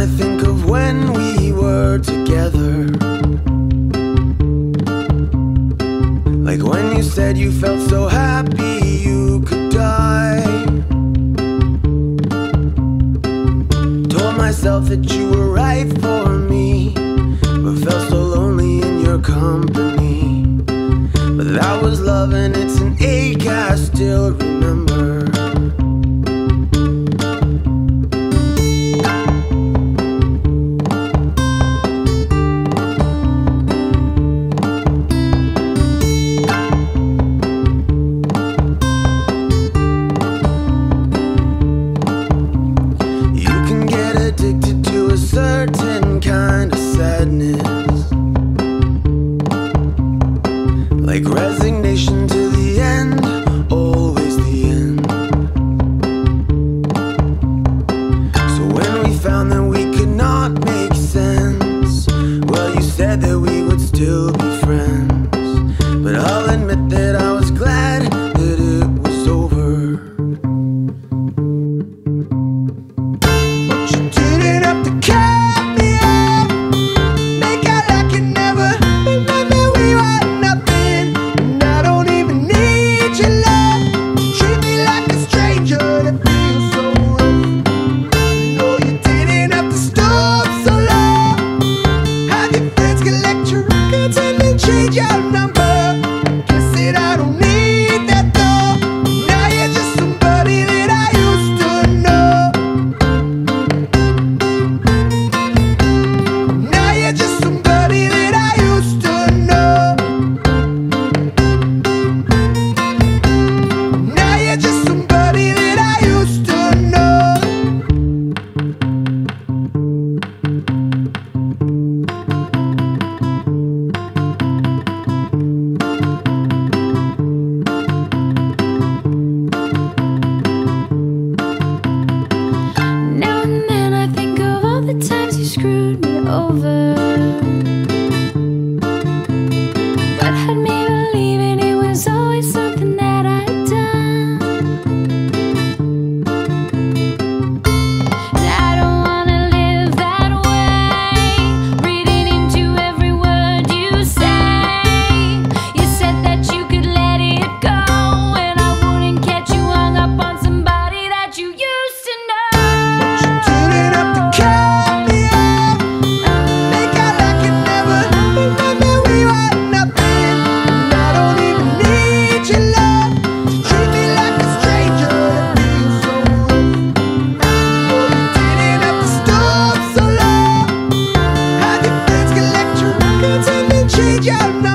I think of when we were together. Like when you said you felt so happy you could die. Told myself that you were right for me, but felt so lonely in your company. But that was love and it's Like resignation to the end, always the end. So when we found that we could not make sense, well, you said that we would still be friends. But I'll admit that I. Yeah.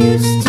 used